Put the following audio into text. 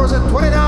scores it 29